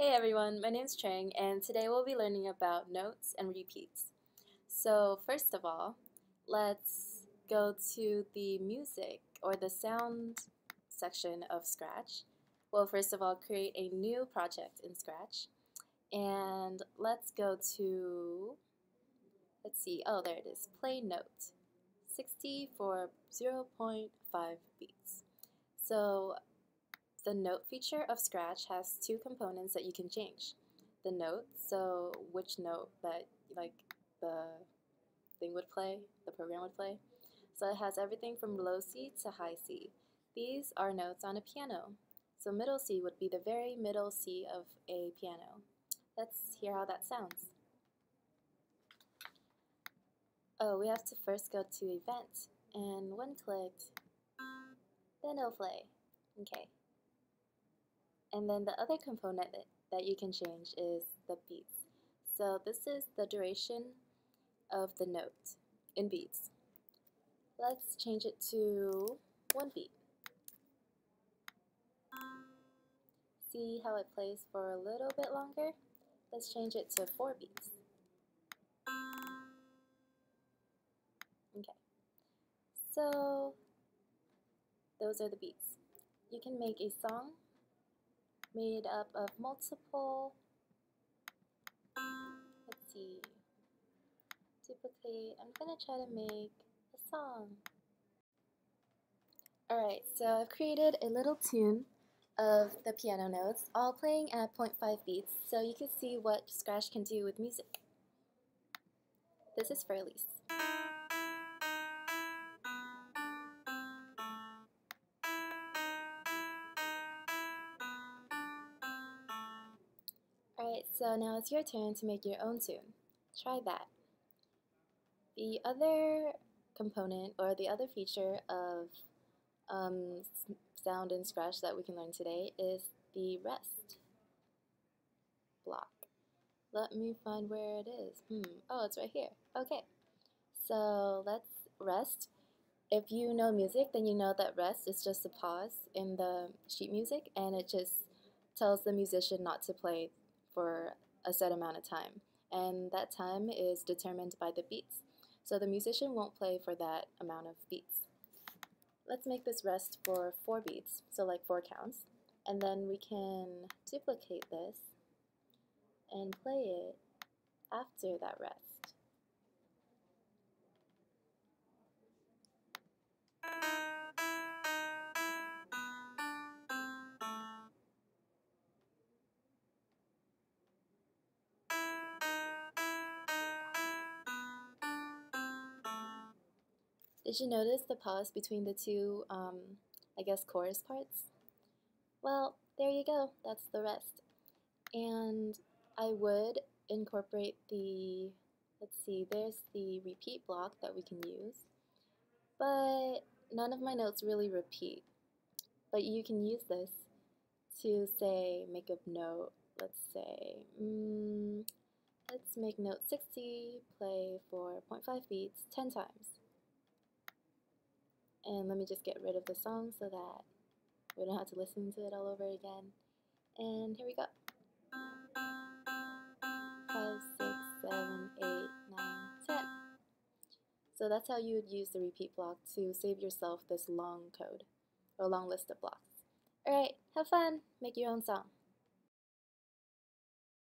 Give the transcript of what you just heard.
Hey everyone, my name is Trang and today we'll be learning about notes and repeats. So first of all, let's go to the music or the sound section of Scratch. Well, first of all, create a new project in Scratch and let's go to, let's see, oh there it is, play note, 60 for 0.5 beats. So the note feature of Scratch has two components that you can change. The note, so which note that like the thing would play, the program would play. So it has everything from low C to high C. These are notes on a piano. So middle C would be the very middle C of a piano. Let's hear how that sounds. Oh, we have to first go to event, and when clicked, then it'll play. Okay. And then the other component that, that you can change is the beats. So this is the duration of the note in beats. Let's change it to one beat. See how it plays for a little bit longer? Let's change it to four beats. Okay, so those are the beats. You can make a song made up of multiple, let's see, duplicate, I'm going to try to make a song. Alright, so I've created a little tune of the piano notes, all playing at 0.5 beats, so you can see what Scratch can do with music. This is for Alright, so now it's your turn to make your own tune. Try that. The other component or the other feature of um, sound in Scratch that we can learn today is the rest block. Let me find where it is. Hmm. Oh, it's right here. Okay. So let's rest. If you know music, then you know that rest is just a pause in the sheet music and it just tells the musician not to play for a set amount of time. And that time is determined by the beats. So the musician won't play for that amount of beats. Let's make this rest for four beats, so like four counts. And then we can duplicate this and play it after that rest. Did you notice the pause between the two, um, I guess, chorus parts? Well, there you go. That's the rest. And I would incorporate the, let's see, there's the repeat block that we can use. But none of my notes really repeat. But you can use this to say, make a note, let's say, mm, let's make note 60, play for 0.5 beats 10 times. And let me just get rid of the song so that we don't have to listen to it all over again. And here we go. Five, six, seven, eight, nine, ten. So that's how you would use the repeat block to save yourself this long code or long list of blocks. Alright, have fun, make your own song.